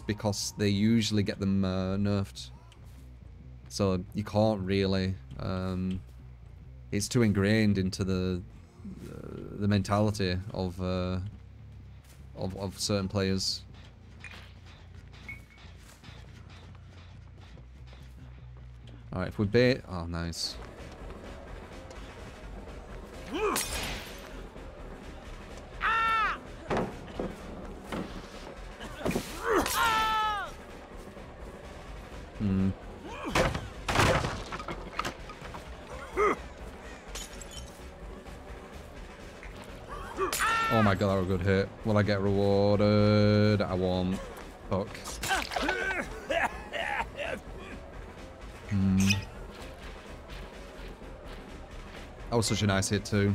because they usually get them uh, nerfed. So you can't really. Um, it's too ingrained into the uh, the mentality of, uh, of of certain players. Alright, if we bait... Oh, nice. Oh my god, that was a good hit. Will I get rewarded? I won't. Fuck. Hmm. That was such a nice hit too.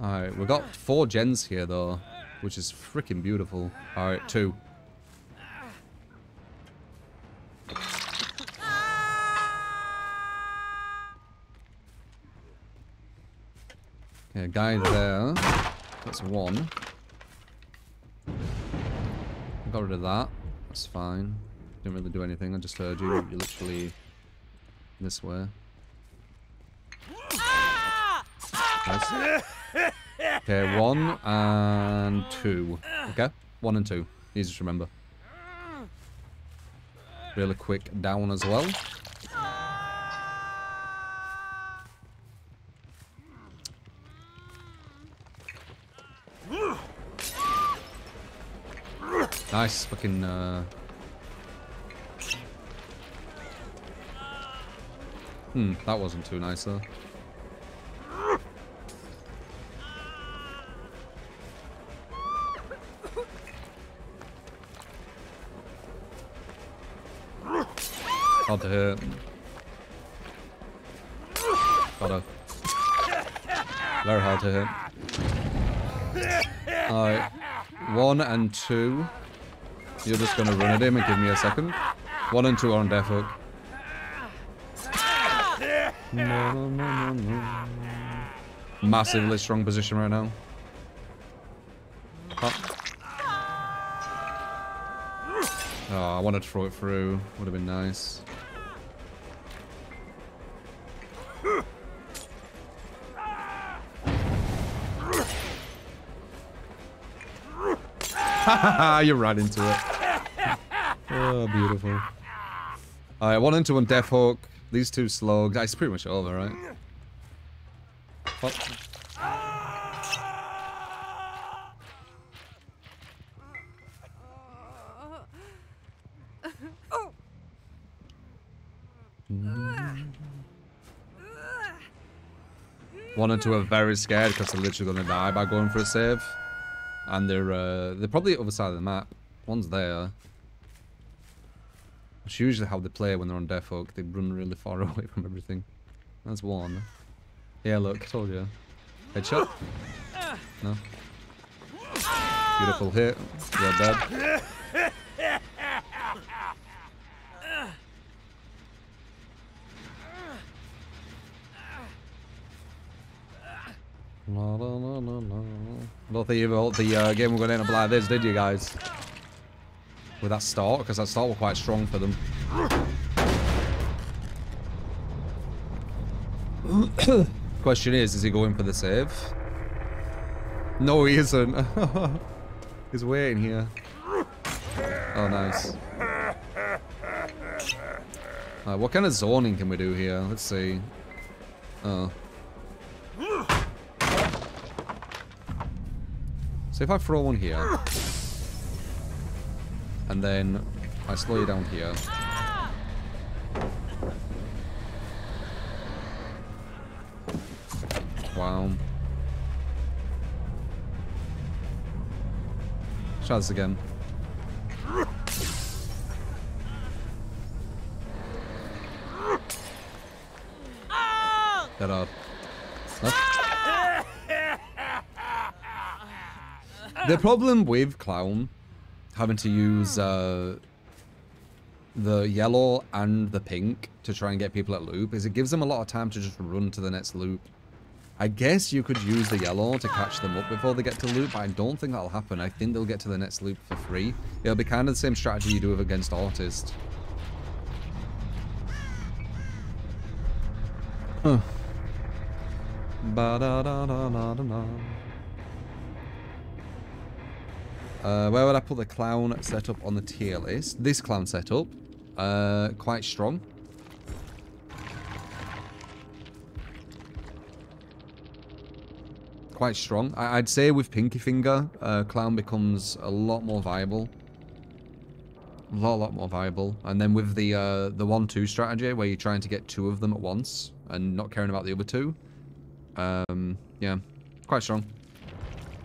Alright, we've got four gens here though, which is freaking beautiful. Alright, two. Okay, guy there. That's one. Got rid of that. That's fine. Didn't really do anything. I just heard you. You're literally this way. Okay, one and two. Okay, one and two. Easy to remember. Really quick down as well. Nice fucking uh Hmm, that wasn't too nice though. To hit. Gotta. Very hard to hit. Alright. One and two. You're just gonna run at him and give me a second. One and two are on death hook. No, no, no. Massively strong position right now. Oh, I wanted to throw it through. Would have been nice. You're right into it. Oh, beautiful. Alright, one into one Death Hook. These two slugs. Ah, it's pretty much over, right? One and two are very scared because they're literally going to die by going for a save. And they're uh, they're probably the other side of the map. One's there. It's usually how they play when they're on Death Hook. They run really far away from everything. That's one. Yeah, look, told you. Headshot? No. Beautiful hit. You're dead. La, la, la, la, la. I don't think you thought the uh, game would end up like this, did you guys? With that start, because that start was quite strong for them. Question is, is he going for the save? No, he isn't. He's waiting here. Oh, nice. Uh, what kind of zoning can we do here? Let's see. Oh. So if I throw one here, and then I slow you down here. Wow. Try this again. Get up. Left. The problem with Clown having to use uh, the yellow and the pink to try and get people at loop is it gives them a lot of time to just run to the next loop. I guess you could use the yellow to catch them up before they get to loop, but I don't think that'll happen. I think they'll get to the next loop for free. It'll be kind of the same strategy you do with against Artist. Huh. Uh, where would I put the clown setup on the tier list? This clown setup, uh, quite strong. Quite strong. I would say with Pinky Finger, uh, clown becomes a lot more viable. A lot, lot more viable. And then with the uh, the one-two strategy, where you're trying to get two of them at once and not caring about the other two, um, yeah, quite strong.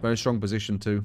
Very strong position too.